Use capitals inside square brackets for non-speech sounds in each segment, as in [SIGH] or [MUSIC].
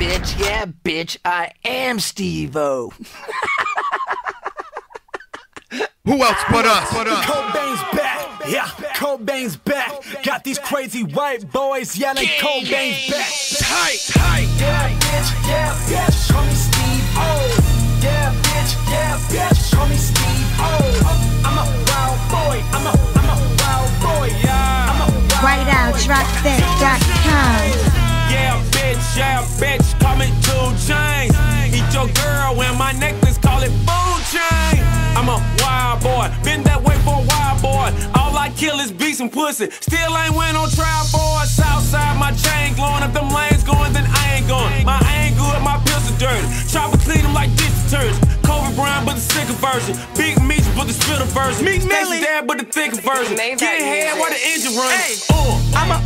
bitch, yeah, bitch, I am Steve O. Who else but us? But us? Cobain's back. Yeah, Cobain's back. Got these crazy white boys yelling Cobain's back. Tight, tight. Yeah, bitch, yeah, bitch. Call me Steve O. Yeah, bitch, yeah, bitch. Call me Steve O. I'm a wild boy. I'm a, I'm a wild boy. Yeah. I'm a wild Whiteoutsrockfest.com. Yeah, bitch, yeah, bitch. Call me two chains. Eat your girl when my necklace call it food chain. I'm a wild boy, been that way for a wild boy. All I kill is beats and pussy. Still ain't went on trial for a Southside, my chain glowing. If them lanes going, then I ain't going. My ain't good, my pills are dirty. Chopper clean them like dish detergent. Kobe Bryant, but the sicker version. Big Meech, but the spitter version. Meat Stacy dad, but the thicker version. Get ahead while the engine runs. Hey, uh, I'm a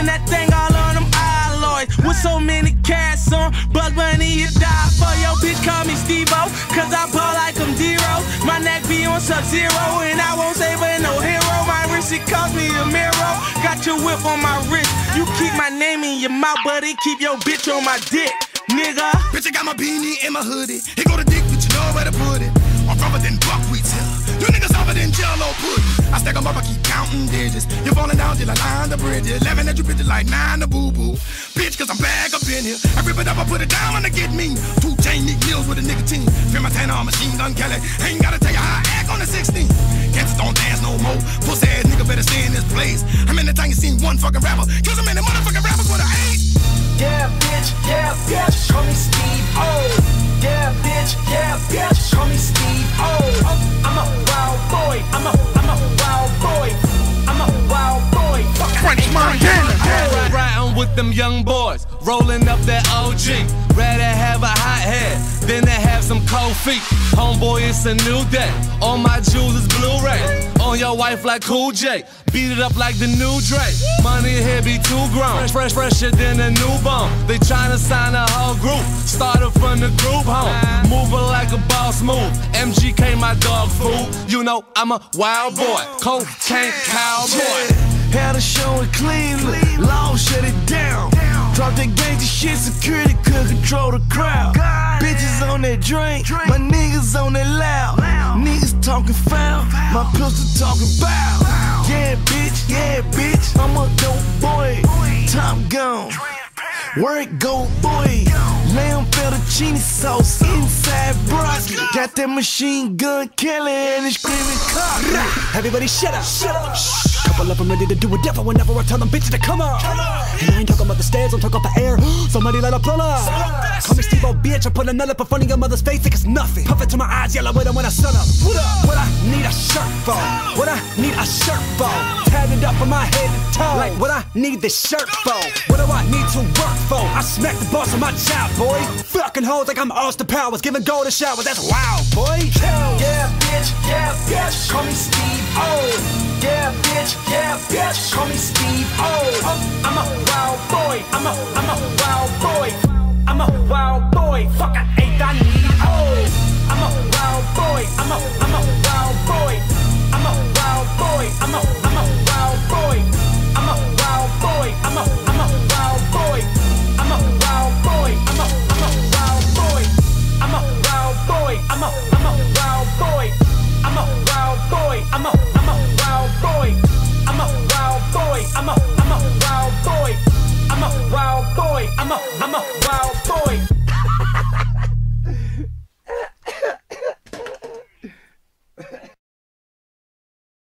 in that thing all on them alloys. with so many cats on. Bug Bunny, you die for your bitch. Call me Steve cause I ball like I'm zero. My neck be on sub zero, and I won't save her no hero. My wrist, it cost me a mirror. Got your whip on my wrist. You keep my name in your mouth, buddy. Keep your bitch on my dick, nigga. Bitch, I got my beanie in my hoodie. Here go the dick, but you know where to put it. I'm rougher than buckwheat here. You niggas softer than jello pudding. I stack them up, I keep counting digits. You're falling down till I line the bridge. 11 at you bitches like nine to boo boo. Bitch, cause I'm back up in here. I rip it up, I put it down when I get me. Two chain Nick meals with a nicotine. Feel my tan on machine gun Kelly. Ain't gotta tell you how I act on the 16. Cats don't dance no more. Pussy ass nigga better stay in this place. How many times you seen one fucking rapper? Kill so many motherfucking rappers with an eight. Yeah, bitch, yeah, bitch. Call me Steve O. Yeah, bitch, yeah, bitch. With them young boys, rolling up that OG. Rather have a hot head than to have some cold feet. Homeboy, it's a new day. All my jewels is Blu-ray. On your wife like Cool J. Beat it up like the new Drake. Money here be too grown. Fresh, fresh, fresher than a newborn. They tryna sign a whole group. Started from the group home. Moving like a boss move. MGK, my dog food. You know I'm a wild boy. Cocaine cowboy. Shit, security could control the crowd. Bitches on that drink, my niggas on that loud. Niggas talking foul, my pistol talking bow. Yeah, bitch, yeah, bitch, I'm a dope boy. Top gone. Where it go, boy? Lamb fettuccine sauce inside broccoli. Got that machine gun killing and it's screaming cock. Everybody shut up. Shut up. Shh. Couple of them ready to do whatever whenever I tell them bitches to come on. And I ain't talking about the stairs, I'm talking about the air. [GASPS] Somebody let up pull up. Call me Steve bitch. I put another up in front of your mother's face like it's nothing. Puff it to my eyes, yellow with them when I sun up. What up? What I need a shirt for? What I need a shirt for? Tatted up from my head to toe. Like what I need this shirt for? What do I need to work for? I smack the boss of my job, boy. Fucking hoes like I'm Austin Powers, giving golden showers. That's wild, out, boy. Yeah, bitch, yeah, bitch, call me Steve O. Yeah, bitch, yeah, bitch, call me Steve O. Oh, I'm a wild boy, I'm a, I'm a wild boy. I'm a wild boy, fuck, I ain't that need, oh. I'm a wild boy, I'm a